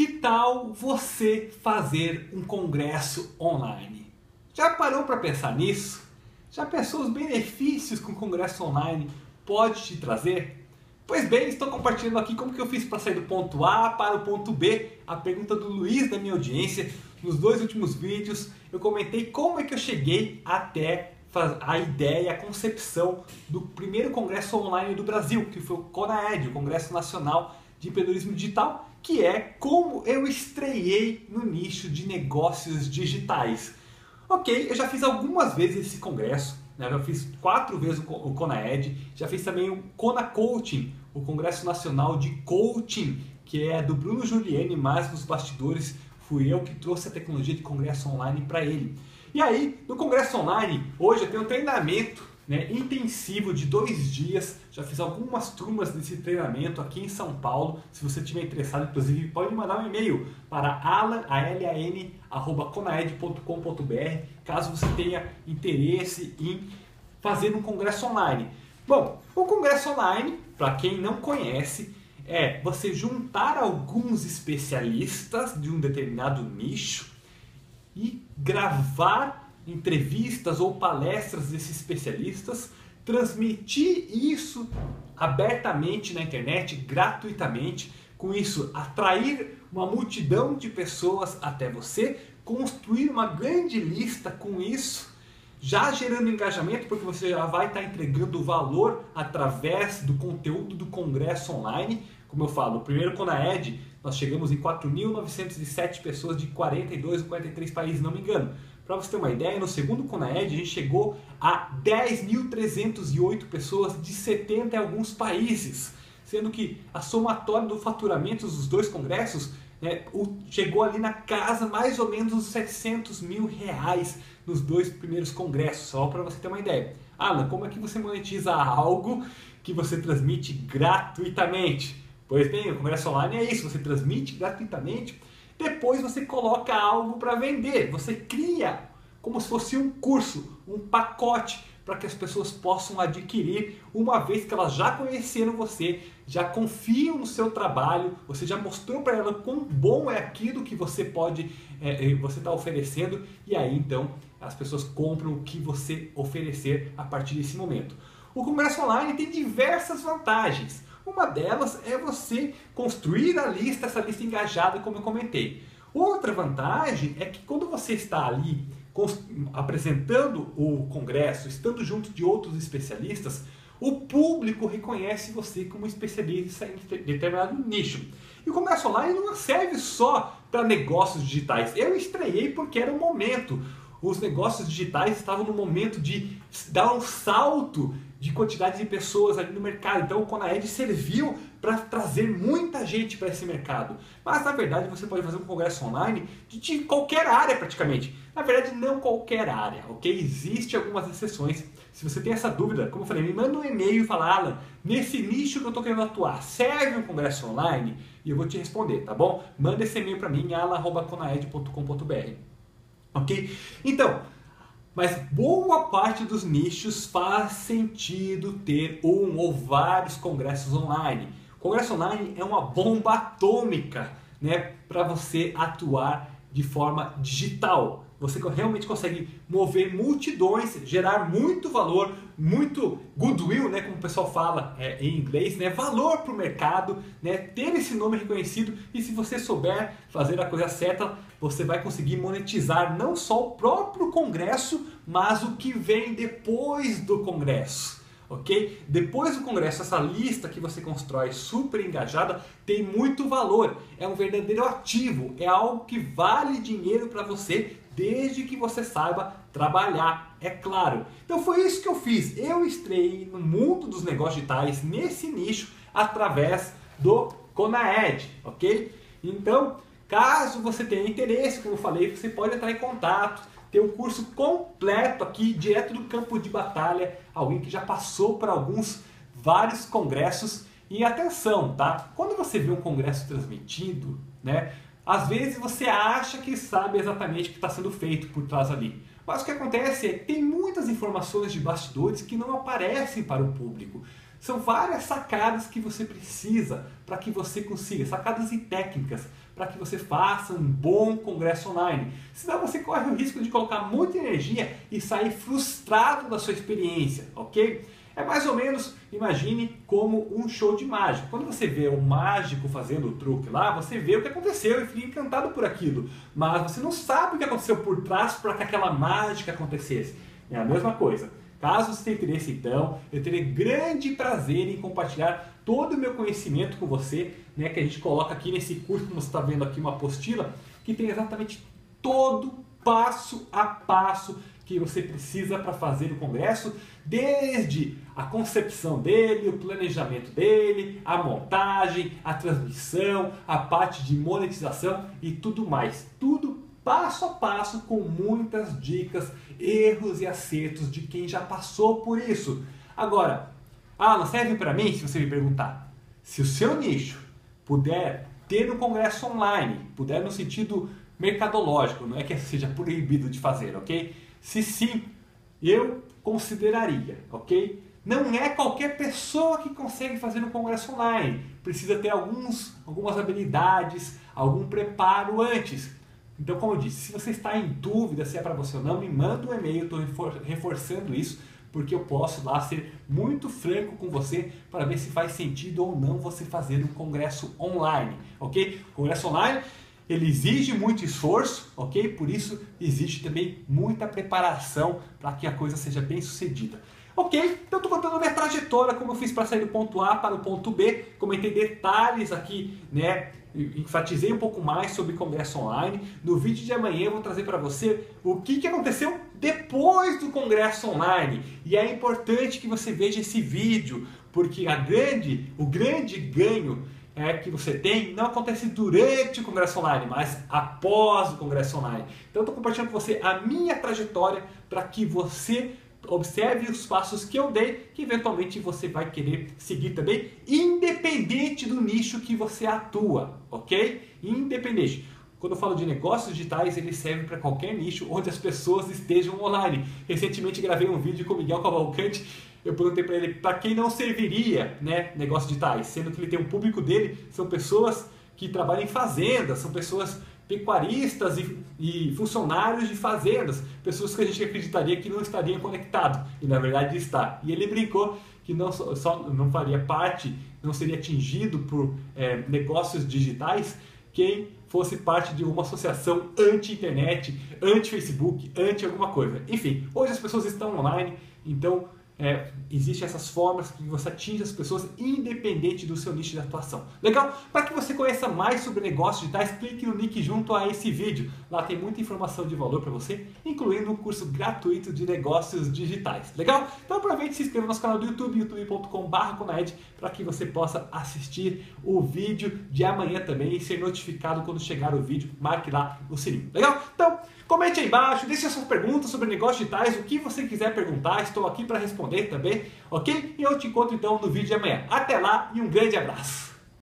Que tal você fazer um congresso online? Já parou para pensar nisso? Já pensou os benefícios que um congresso online pode te trazer? Pois bem, estou compartilhando aqui como que eu fiz para sair do ponto A para o ponto B. A pergunta do Luiz da minha audiência. Nos dois últimos vídeos eu comentei como é que eu cheguei até a ideia, a concepção do primeiro congresso online do Brasil, que foi o CONAED, o Congresso Nacional de Empreendedorismo Digital, que é como eu estreiei no nicho de negócios digitais. Ok, eu já fiz algumas vezes esse congresso, né? já fiz quatro vezes o CONAED, já fiz também o CONA Coaching, o Congresso Nacional de Coaching, que é do Bruno Giuliani, mas nos bastidores fui eu que trouxe a tecnologia de congresso online para ele. E aí, no Congresso Online, hoje eu tenho um treinamento né, intensivo de dois dias. Já fiz algumas turmas desse treinamento aqui em São Paulo. Se você tiver interessado, inclusive, pode mandar um e-mail para alan.conaed.com.br caso você tenha interesse em fazer um congresso online. Bom, o congresso online, para quem não conhece, é você juntar alguns especialistas de um determinado nicho e gravar entrevistas ou palestras desses especialistas, transmitir isso abertamente na internet, gratuitamente, com isso atrair uma multidão de pessoas até você, construir uma grande lista com isso, já gerando engajamento, porque você já vai estar entregando valor através do conteúdo do congresso online. Como eu falo, primeiro Conaed nós chegamos em 4.907 pessoas de 42 ou 43 países, não me engano. Para você ter uma ideia, no segundo Conaed a gente chegou a 10.308 pessoas de 70 e alguns países, sendo que a somatória do faturamento dos dois congressos né, chegou ali na casa mais ou menos dos 700 mil reais nos dois primeiros congressos, só para você ter uma ideia. Alan, como é que você monetiza algo que você transmite gratuitamente? Pois bem, o Congresso Online é isso, você transmite gratuitamente, depois você coloca algo para vender, você cria como se fosse um curso, um pacote para que as pessoas possam adquirir, uma vez que elas já conheceram você, já confiam no seu trabalho, você já mostrou para ela quão bom é aquilo que você pode, é, é você está oferecendo, e aí então as pessoas compram o que você oferecer a partir desse momento. O Congresso Online tem diversas vantagens. Uma delas é você construir a lista, essa lista engajada, como eu comentei. Outra vantagem é que quando você está ali apresentando o congresso, estando junto de outros especialistas, o público reconhece você como especialista em determinado nicho. E o Congresso Online não serve só para negócios digitais. Eu estreiei porque era o momento. Os negócios digitais estavam no momento de dar um salto de quantidade de pessoas ali no mercado. Então o Conaed serviu para trazer muita gente para esse mercado. Mas na verdade você pode fazer um congresso online de, de, qualquer área praticamente. Na verdade não qualquer área, ok? Existem algumas exceções. Se você tem essa dúvida, como eu falei, me manda um e-mail e fala, Alan, nesse nicho que eu estou querendo atuar, serve um congresso online? E eu vou te responder, tá bom? Manda esse e-mail para mim, alan.conaed.com.br. Ok? Então, mas boa parte dos nichos faz sentido ter um ou vários congressos online. Congresso online é uma bomba atômica né, para você atuar de forma digital. Você realmente consegue mover multidões, gerar muito valor, muito goodwill, né, como o pessoal fala é, em inglês, né, valor para o mercado, né, ter esse nome reconhecido e se você souber fazer a coisa certa, você vai conseguir monetizar não só o próprio congresso, mas o que vem depois do congresso ok? Depois do congresso, essa lista que você constrói super engajada tem muito valor, é um verdadeiro ativo, é algo que vale dinheiro para você desde que você saiba trabalhar, é claro. Então foi isso que eu fiz. Eu estreiei no mundo dos negócios digitais nesse nicho através do Conaed, ok? Então, caso você tenha interesse, como eu falei, você pode entrar em contato tem um curso completo aqui, direto do campo de batalha, alguém que já passou por alguns, vários congressos. E atenção, tá? Quando você vê um congresso transmitido, né? Às vezes você acha que sabe exatamente o que está sendo feito por trás ali. Mas o que acontece é que tem muitas informações de bastidores que não aparecem para o público. São várias sacadas que você precisa para que você consiga, sacadas e técnicas, para que você faça um bom congresso online. Senão você corre o risco de colocar muita energia e sair frustrado da sua experiência, ok? É mais ou menos, imagine como um show de mágica. Quando você vê o mágico fazendo o truque lá, você vê o que aconteceu e fica encantado por aquilo. Mas você não sabe o que aconteceu por trás para que aquela mágica acontecesse. É a mesma coisa. Caso você tenha interesse, então, eu terei grande prazer em compartilhar todo o meu conhecimento com você, né, que a gente coloca aqui nesse curso, como você está vendo aqui, uma apostila, que tem exatamente todo passo a passo que você precisa para fazer o congresso, desde a concepção dele, o planejamento dele, a montagem, a transmissão, a parte de monetização e tudo mais. Tudo passo a passo com muitas dicas, erros e acertos de quem já passou por isso. Agora, ah, não serve para mim se você me perguntar. Se o seu nicho puder ter um congresso online, puder no sentido mercadológico, não é que seja proibido de fazer, ok? Se sim, eu consideraria, ok? Não é qualquer pessoa que consegue fazer um congresso online. Precisa ter alguns, algumas habilidades, algum preparo antes. Então, como eu disse, se você está em dúvida se é para você ou não, me manda um e-mail, estou reforçando isso, porque eu posso lá ser muito franco com você para ver se faz sentido ou não você fazer um congresso online, ok? Congresso online ele exige muito esforço, ok? Por isso existe também muita preparação para que a coisa seja bem sucedida. Ok, então estou contando a minha trajetória, como eu fiz para sair do ponto A para o ponto B, comentei detalhes aqui, né? Enfatizei um pouco mais sobre congresso online. No vídeo de amanhã eu vou trazer para você o que, que aconteceu depois do congresso online. E é importante que você veja esse vídeo, porque a grande, o grande ganho é, que você tem não acontece durante o Congresso Online, mas após o Congresso Online. Então, estou compartilhando com você a minha trajetória para que você observe os passos que eu dei, que eventualmente você vai querer seguir também, independente do nicho que você atua, ok? Independente. Quando eu falo de negócios digitais, ele serve para qualquer nicho onde as pessoas estejam online. Recentemente gravei um vídeo com o Miguel Cavalcante eu perguntei para ele para quem não serviria né, negócios digitais, sendo que ele tem um público dele, são pessoas que trabalham em fazendas, são pessoas pecuaristas e, e, funcionários de fazendas, pessoas que a gente acreditaria que não estariam conectados, e na verdade está. E ele brincou que não, só, não faria parte, não seria atingido por é, negócios digitais quem fosse parte de uma associação anti-internet, anti-Facebook, anti alguma coisa. Enfim, hoje as pessoas estão online, então é, existem essas formas que você atinge as pessoas independente do seu nicho de atuação. Legal? Para que você conheça mais sobre negócios digitais, clique no link junto a esse vídeo. Lá tem muita informação de valor para você, incluindo um curso gratuito de negócios digitais. Legal? Então aproveite e se inscreva no nosso canal do YouTube, youtube.com.br para que você possa assistir o vídeo de amanhã também e ser notificado quando chegar o vídeo. Marque lá o sininho. Legal? Então, Comente aí embaixo, deixe suas perguntas sobre negócios digitais, o que você quiser perguntar, estou aqui para responder também, ok? E eu te encontro então no vídeo de amanhã. Até lá e um grande abraço!